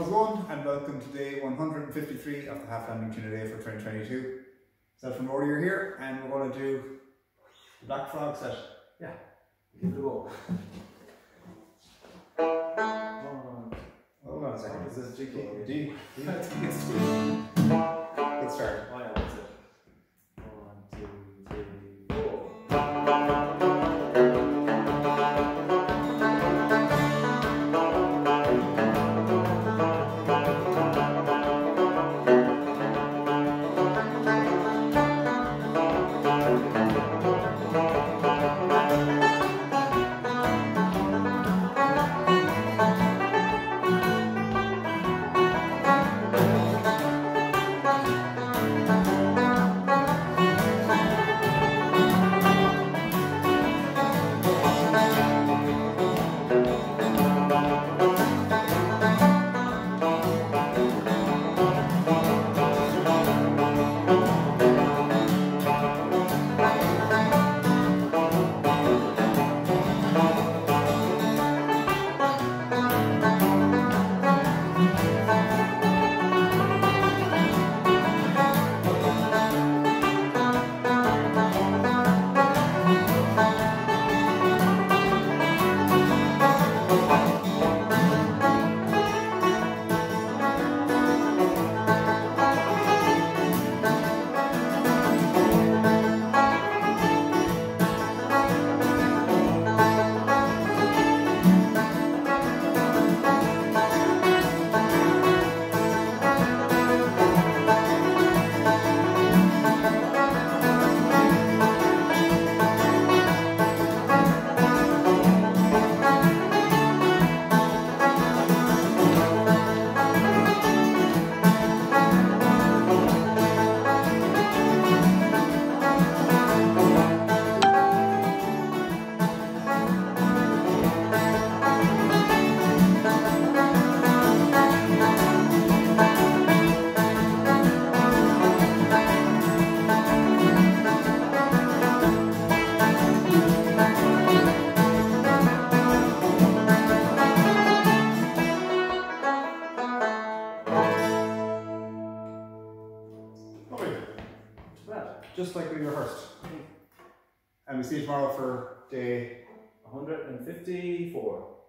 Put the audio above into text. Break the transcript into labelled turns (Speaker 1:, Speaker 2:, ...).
Speaker 1: How's it going? And welcome to day 153 of the Half Landing Tune a Day for 2022. Self and Rory are here, and we're going to do the Black Frog set.
Speaker 2: Yeah, give it a go.
Speaker 1: Hold on a second, is this G key?
Speaker 2: D.
Speaker 1: D? I think it's Good start.
Speaker 2: Oh,
Speaker 1: Lovely.
Speaker 2: Well,
Speaker 1: Just like we rehearsed. Mm-hmm. And we see you tomorrow for day
Speaker 2: 154.